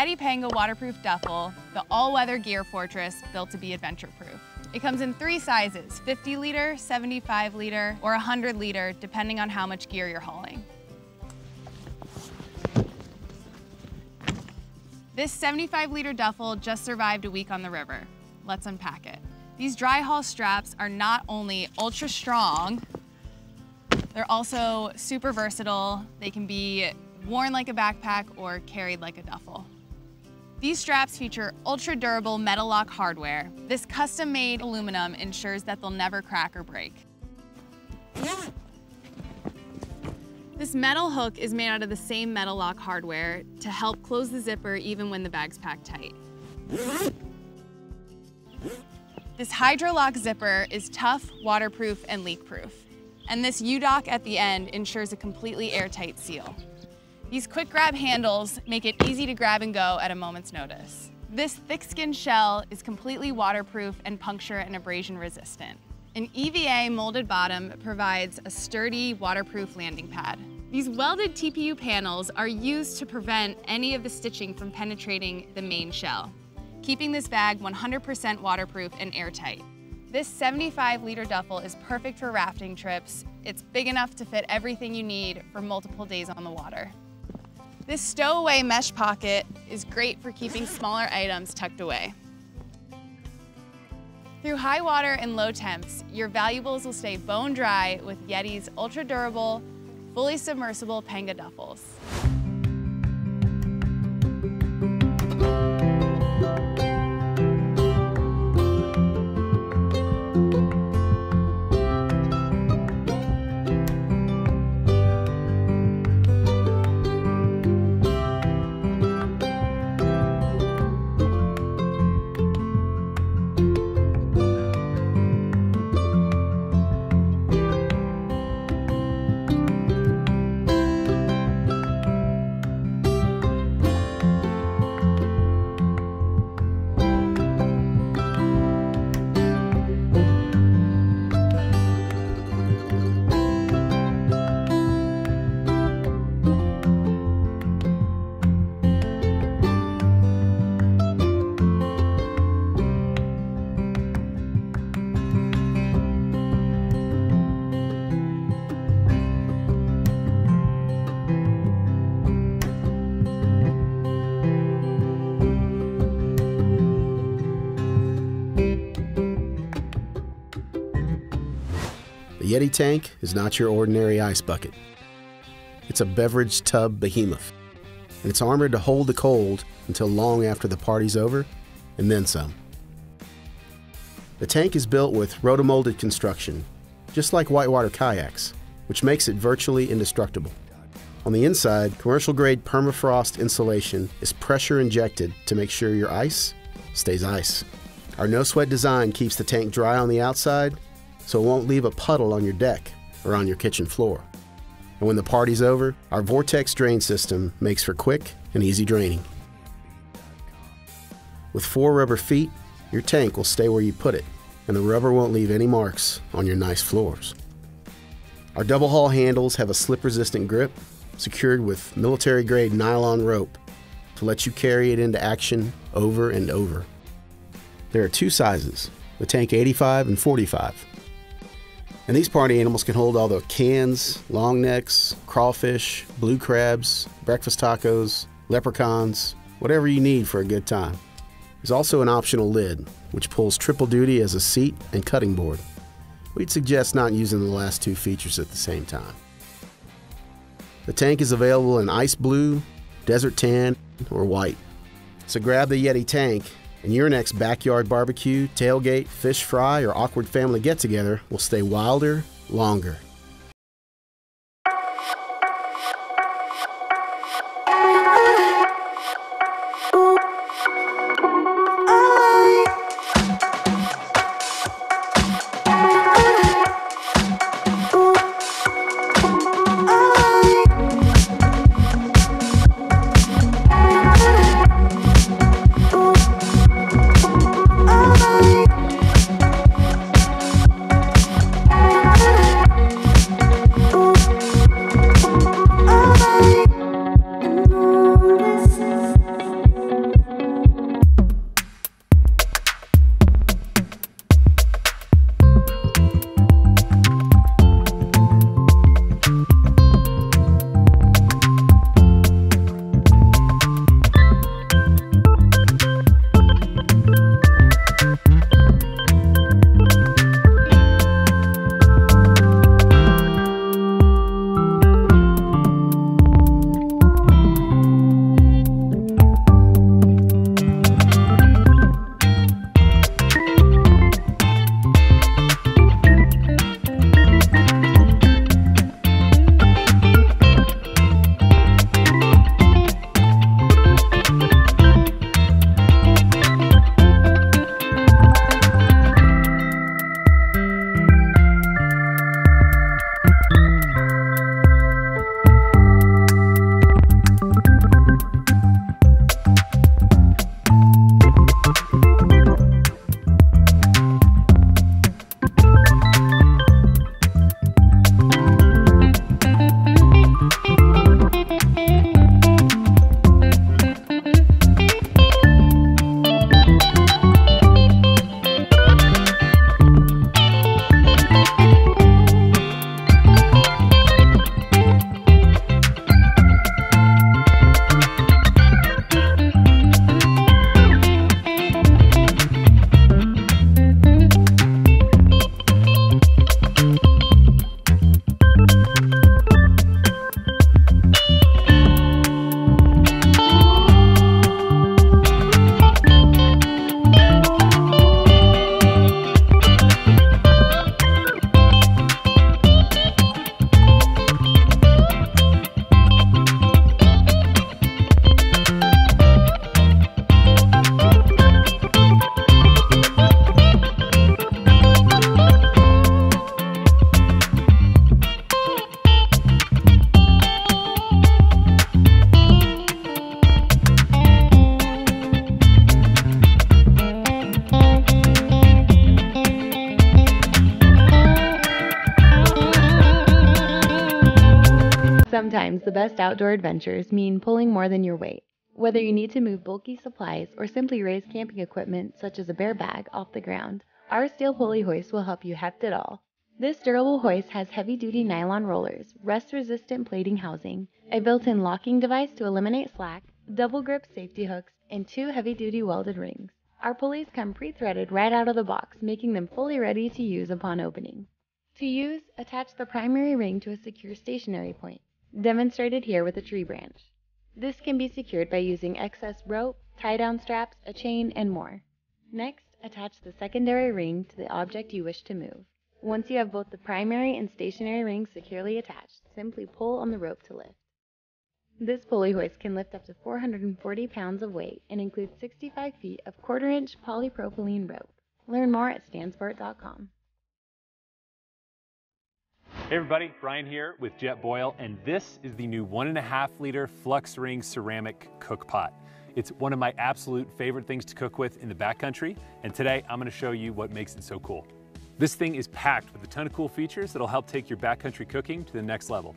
Yeti Panga waterproof duffel, the all-weather gear fortress built to be adventure-proof. It comes in three sizes, 50 liter, 75 liter, or 100 liter, depending on how much gear you're hauling. This 75 liter duffel just survived a week on the river. Let's unpack it. These dry haul straps are not only ultra strong, they're also super versatile. They can be worn like a backpack or carried like a duffel. These straps feature ultra durable metal lock hardware. This custom made aluminum ensures that they'll never crack or break. This metal hook is made out of the same metal lock hardware to help close the zipper even when the bag's packed tight. This HydroLok zipper is tough, waterproof, and leak-proof. And this U-Dock at the end ensures a completely airtight seal. These quick grab handles make it easy to grab and go at a moment's notice. This thick skin shell is completely waterproof and puncture and abrasion resistant. An EVA molded bottom provides a sturdy waterproof landing pad. These welded TPU panels are used to prevent any of the stitching from penetrating the main shell, keeping this bag 100% waterproof and airtight. This 75 liter duffel is perfect for rafting trips. It's big enough to fit everything you need for multiple days on the water. This stowaway mesh pocket is great for keeping smaller items tucked away. Through high water and low temps, your valuables will stay bone dry with Yeti's ultra durable, fully submersible Panga duffels. The Yeti tank is not your ordinary ice bucket. It's a beverage tub behemoth, and it's armored to hold the cold until long after the party's over, and then some. The tank is built with rotomolded construction, just like whitewater kayaks, which makes it virtually indestructible. On the inside, commercial grade permafrost insulation is pressure injected to make sure your ice stays ice. Our no sweat design keeps the tank dry on the outside so it won't leave a puddle on your deck or on your kitchen floor. And when the party's over, our Vortex drain system makes for quick and easy draining. With four rubber feet, your tank will stay where you put it, and the rubber won't leave any marks on your nice floors. Our double hull handles have a slip resistant grip secured with military grade nylon rope to let you carry it into action over and over. There are two sizes the tank 85 and 45. And these party animals can hold all the cans, long necks, crawfish, blue crabs, breakfast tacos, leprechauns, whatever you need for a good time. There's also an optional lid, which pulls triple duty as a seat and cutting board. We'd suggest not using the last two features at the same time. The tank is available in ice blue, desert tan, or white. So grab the Yeti tank and your next backyard barbecue, tailgate, fish fry, or awkward family get together will stay wilder longer. Sometimes the best outdoor adventures mean pulling more than your weight. Whether you need to move bulky supplies or simply raise camping equipment such as a bear bag off the ground, our steel pulley hoist will help you heft it all. This durable hoist has heavy-duty nylon rollers, rust-resistant plating housing, a built-in locking device to eliminate slack, double grip safety hooks, and two heavy-duty welded rings. Our pulleys come pre-threaded right out of the box, making them fully ready to use upon opening. To use, attach the primary ring to a secure stationary point, demonstrated here with a tree branch. This can be secured by using excess rope, tie-down straps, a chain, and more. Next, attach the secondary ring to the object you wish to move. Once you have both the primary and stationary rings securely attached, simply pull on the rope to lift. This pulley hoist can lift up to 440 pounds of weight and includes 65 feet of quarter-inch polypropylene rope. Learn more at stansport.com. Hey everybody, Brian here with Jet Jetboil, and this is the new one and a half liter FluxRing ceramic cook pot. It's one of my absolute favorite things to cook with in the backcountry, and today I'm gonna show you what makes it so cool. This thing is packed with a ton of cool features that'll help take your backcountry cooking to the next level.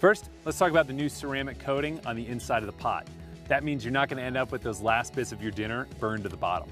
First, let's talk about the new ceramic coating on the inside of the pot. That means you're not gonna end up with those last bits of your dinner burned to the bottom.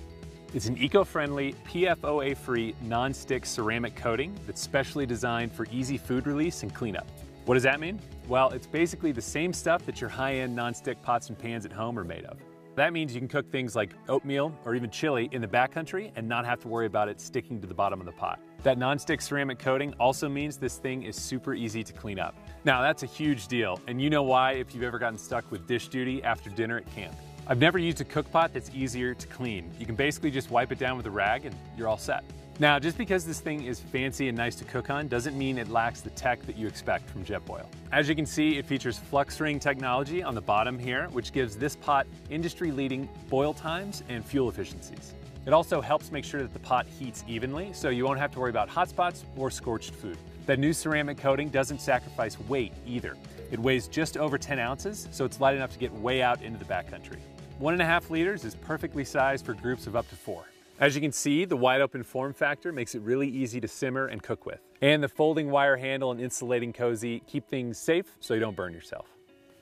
It's an eco-friendly, PFOA-free, non-stick ceramic coating that's specially designed for easy food release and cleanup. What does that mean? Well, it's basically the same stuff that your high-end non-stick pots and pans at home are made of. That means you can cook things like oatmeal or even chili in the backcountry and not have to worry about it sticking to the bottom of the pot. That non-stick ceramic coating also means this thing is super easy to clean up. Now that's a huge deal, and you know why if you've ever gotten stuck with dish duty after dinner at camp. I've never used a cook pot that's easier to clean. You can basically just wipe it down with a rag and you're all set. Now, just because this thing is fancy and nice to cook on doesn't mean it lacks the tech that you expect from Jetboil. As you can see, it features FluxRing technology on the bottom here, which gives this pot industry-leading boil times and fuel efficiencies. It also helps make sure that the pot heats evenly, so you won't have to worry about hot spots or scorched food. That new ceramic coating doesn't sacrifice weight either. It weighs just over 10 ounces, so it's light enough to get way out into the backcountry. One and a half liters is perfectly sized for groups of up to four. As you can see, the wide open form factor makes it really easy to simmer and cook with. And the folding wire handle and insulating cozy keep things safe so you don't burn yourself.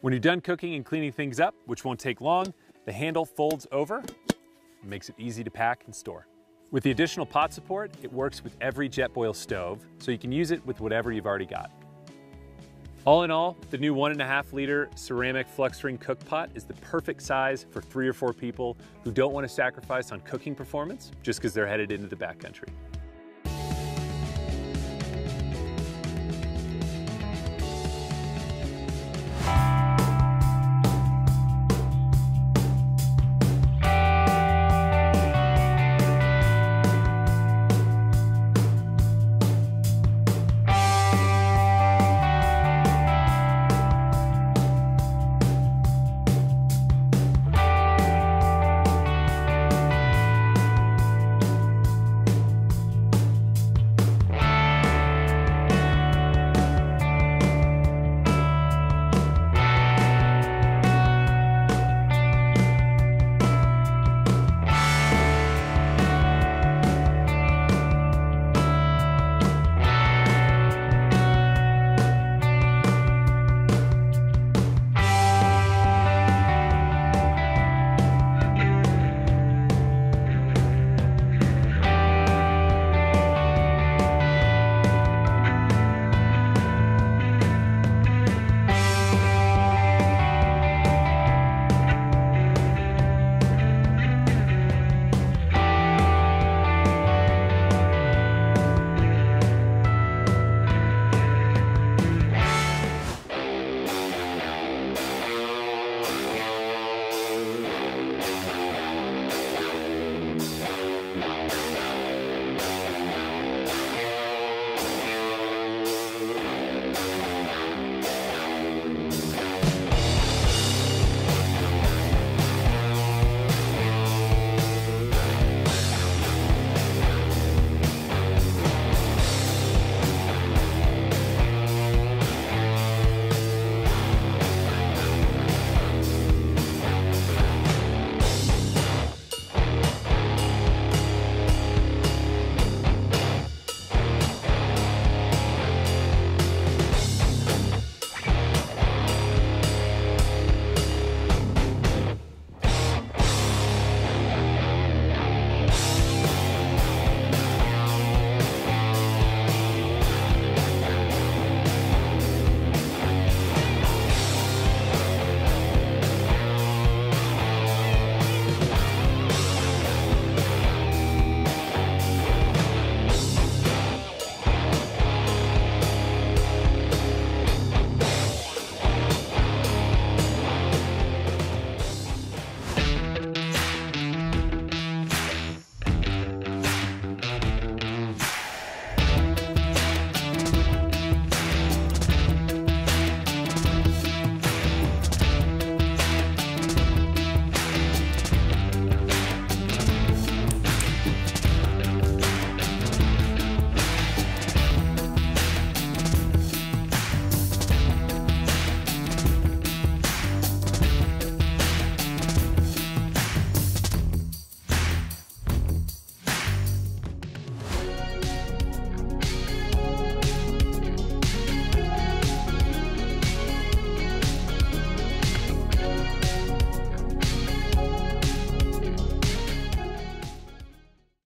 When you're done cooking and cleaning things up, which won't take long, the handle folds over and makes it easy to pack and store. With the additional pot support, it works with every Jetboil stove, so you can use it with whatever you've already got. All in all, the new one and a half liter ceramic FluxRing cook pot is the perfect size for three or four people who don't want to sacrifice on cooking performance just because they're headed into the backcountry.